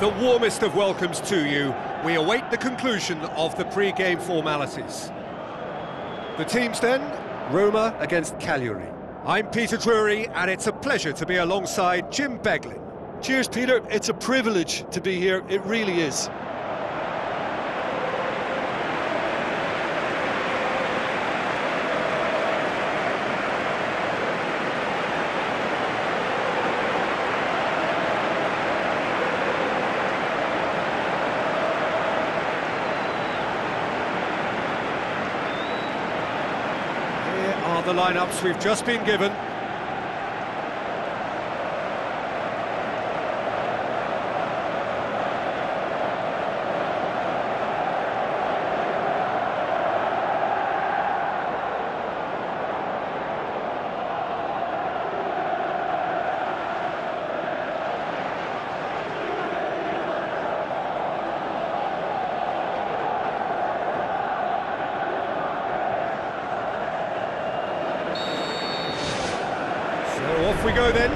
The warmest of welcomes to you. We await the conclusion of the pre-game formalities. The teams then, Roma against Cagliari. I'm Peter Drury, and it's a pleasure to be alongside Jim Beglin. Cheers, Peter. It's a privilege to be here. It really is. Here are the lineups we've just been given. So off we go then.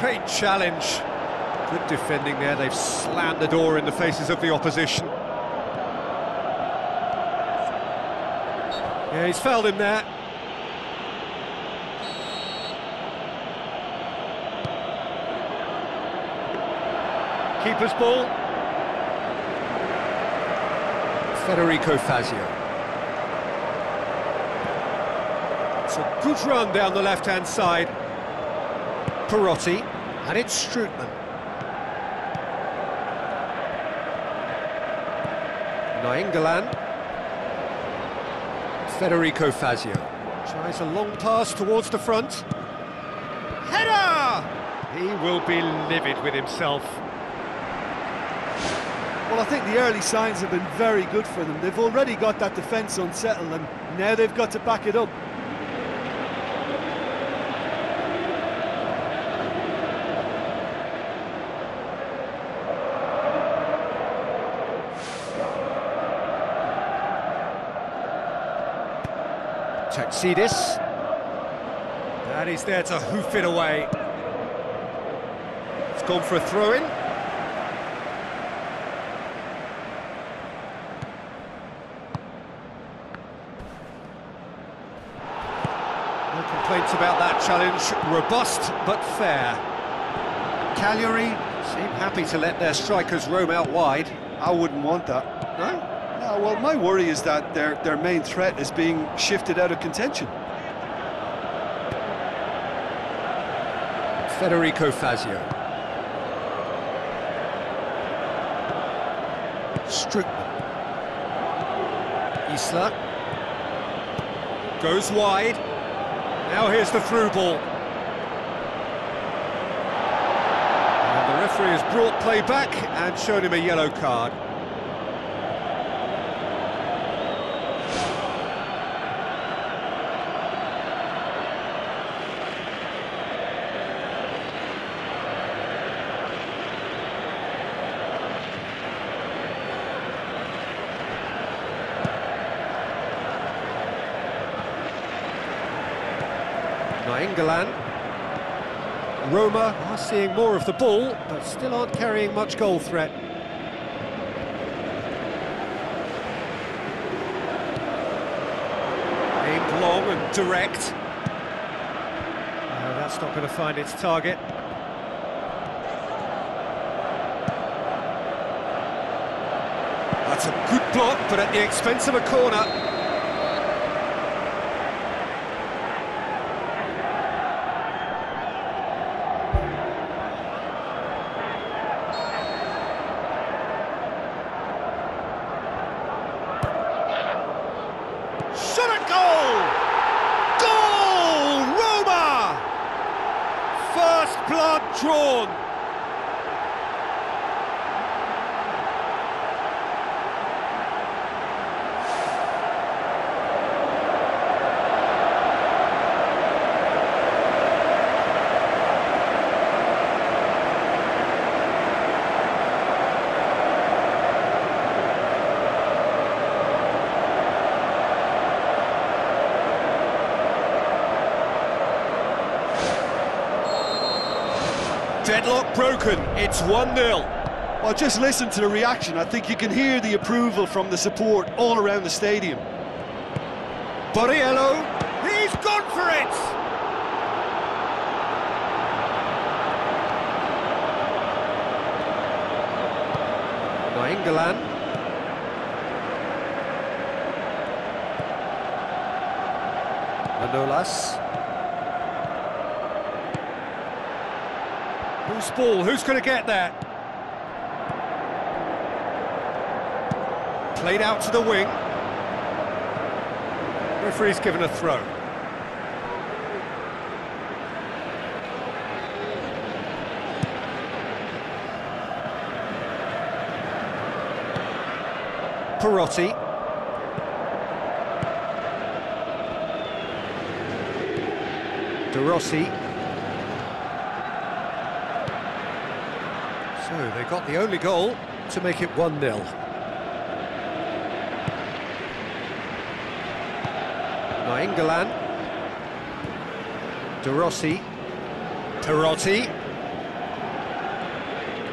Great challenge. Good defending there. They've slammed the door in the faces of the opposition. Yeah, he's fouled him there. Keeper's ball. Federico Fazio. It's a good run down the left-hand side. Perotti, and it's Strootman. Nainggolan. Federico Fazio. Tries a long pass towards the front. Header! He will be livid with himself. Well, I think the early signs have been very good for them. They've already got that defence unsettled, and now they've got to back it up. Taxidis. And he's there to hoof it away. It's gone for a throw-in. No complaints about that challenge. Robust but fair. Cagliari seem happy to let their strikers roam out wide. I wouldn't want that. No? No, well, my worry is that their, their main threat is being shifted out of contention. Federico Fazio. Strootman. Isla. Goes wide. Now here's the through ball. And the referee has brought play back and shown him a yellow card. Nainggolan. Roma are seeing more of the ball, but still aren't carrying much goal threat. Aimed long and direct. No, that's not going to find its target. That's a good block, but at the expense of a corner. Deadlock broken, it's 1-0. Well, just listen to the reaction. I think you can hear the approval from the support all around the stadium. Borriello, he's gone for it! Nainggolan. Manolas. Who's ball? Who's going to get that? Played out to the wing. Referee's given a throw. Perotti. De Rossi. So they got the only goal to make it 1-0. Nainggolan. De Rossi. Perotti.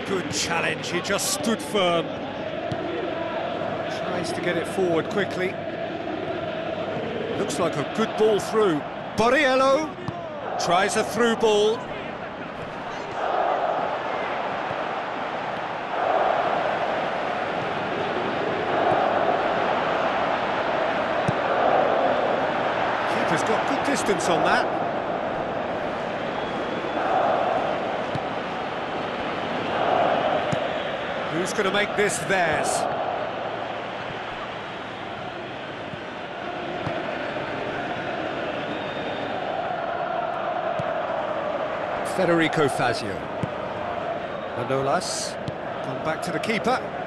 Good challenge, he just stood firm. Tries to get it forward quickly. Looks like a good ball through. Borriello tries a through ball. Keeper's got good distance on that. Who's going to make this theirs? Federico Fazio. Manolas, gone back to the keeper.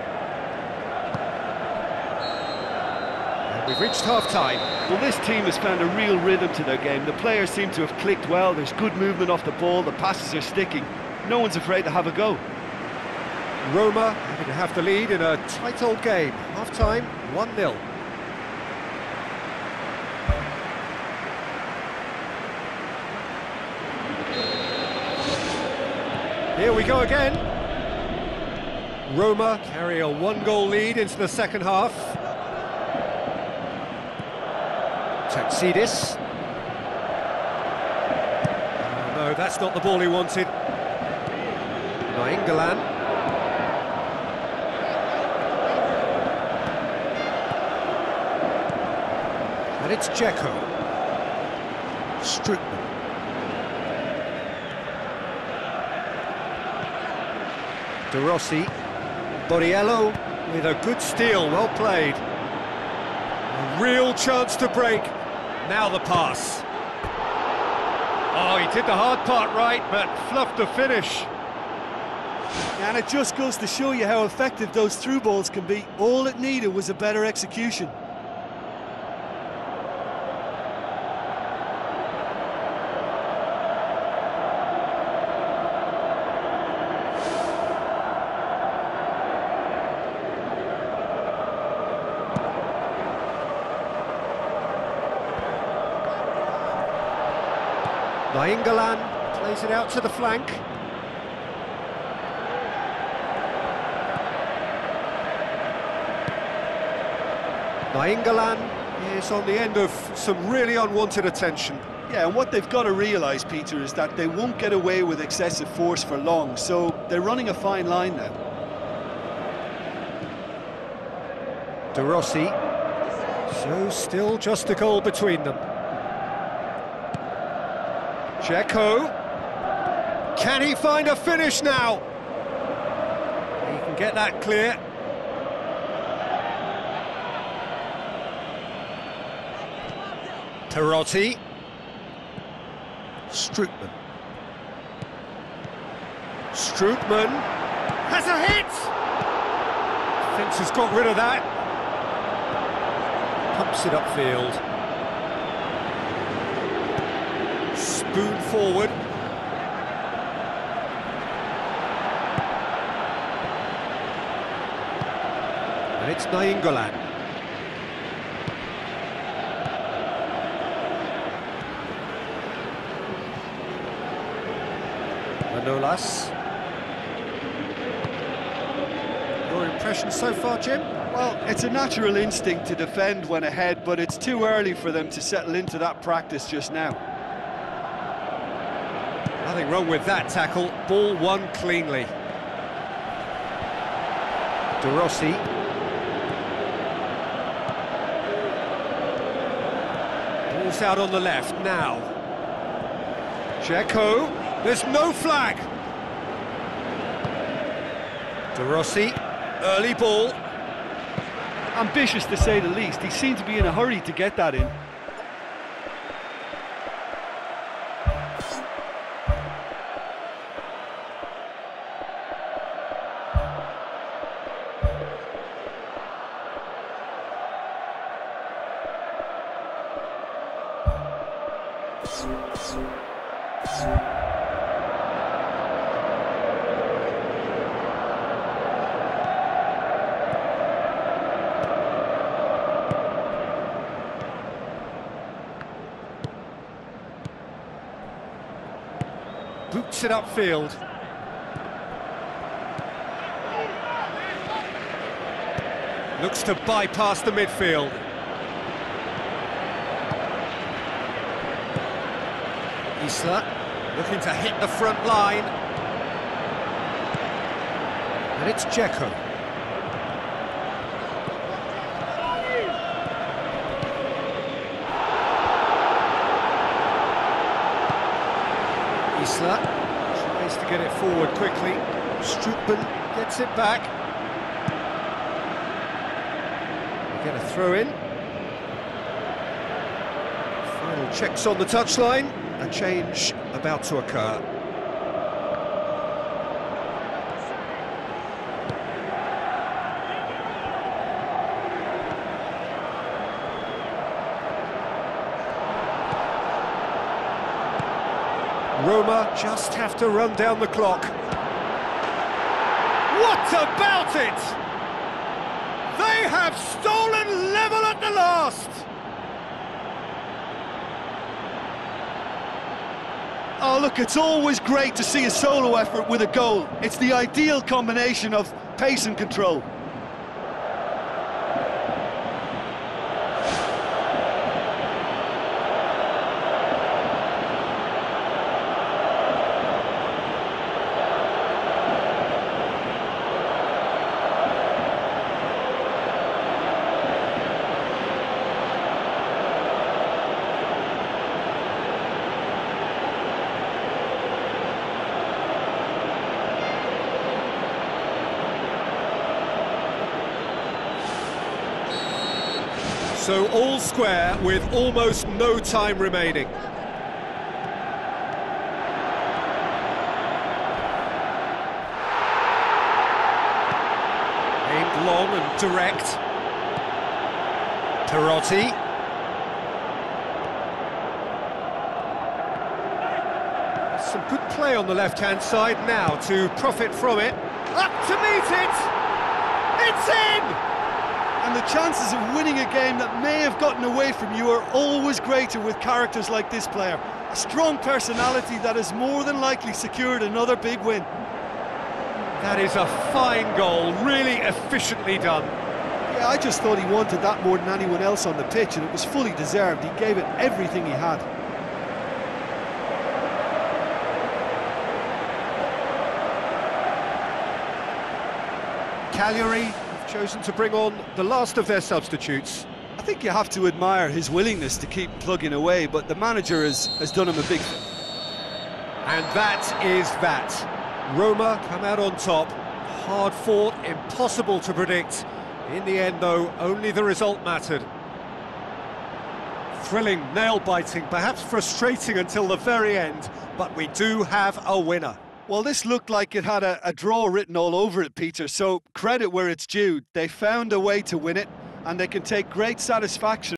We've reached half-time. Well, this team has found a real rhythm to their game. The players seem to have clicked well. There's good movement off the ball. The passes are sticking. No one's afraid to have a go. Roma having to have the lead in a tight old game. Half-time, 1-0. Here we go again. Roma carry a one-goal lead into the second half. Taxidis. Oh, no, that's not the ball he wanted. Nainggolan. And it's Dzeko. Strootman. De Rossi. Borriello with a good steal, well played. A real chance to break. Now the pass. Oh, he did the hard part right, but fluffed the finish. And it just goes to show you how effective those through balls can be. All it needed was a better execution. Nainggolan plays it out to the flank. Nainggolan is on the end of some really unwanted attention. Yeah, and what they've got to realise, Peter, is that they won't get away with excessive force for long, so they're running a fine line now. De Rossi. So still just a goal between them. Dzeko. Can he find a finish now? He can get that clear. Perotti. Strootman. Strootman has a hit! Thinks he's got rid of that. Pumps it upfield. Spoon forward. And it's Nainggolan. Manolas. Your impression so far, Jim? Well, it's a natural instinct to defend when ahead, but it's too early for them to settle into that practice just now. Nothing wrong with that tackle. Ball won cleanly. De Rossi. Ball's out on the left now. Dzeko. There's no flag. De Rossi. Early ball. Ambitious to say the least, he seemed to be in a hurry to get that in. Boots it upfield. Looks to bypass the midfield. Isla looking to hit the front line. And it's Dzeko. Isla tries to get it forward quickly. Strootman gets it back. Get a throw in. Final checks on the touchline. A change about to occur. Roma just have to run down the clock. What about it? They have stolen level at the last! Oh, look, it's always great to see a solo effort with a goal. It's the ideal combination of pace and control. So all square with almost no time remaining. Aimed long and direct. Perotti. Some good play on the left-hand side now to profit from it. Up to meet it! It's in! And the chances of winning a game that may have gotten away from you are always greater with characters like this player. A strong personality that has more than likely secured another big win. That is a fine goal, really efficiently done. Yeah, I just thought he wanted that more than anyone else on the pitch, and it was fully deserved. He gave it everything he had. Cagliari have chosen to bring on the last of their substitutes. I think you have to admire his willingness to keep plugging away, but the manager has, has done him a big And that is that. Roma come out on top. Hard fought, impossible to predict. In the end, though, only the result mattered. Thrilling, nail-biting, perhaps frustrating until the very end, but we do have a winner. Well, this looked like it had a, a, draw written all over it, Peter, so credit where it's due. They found a way to win it, and they can take great satisfaction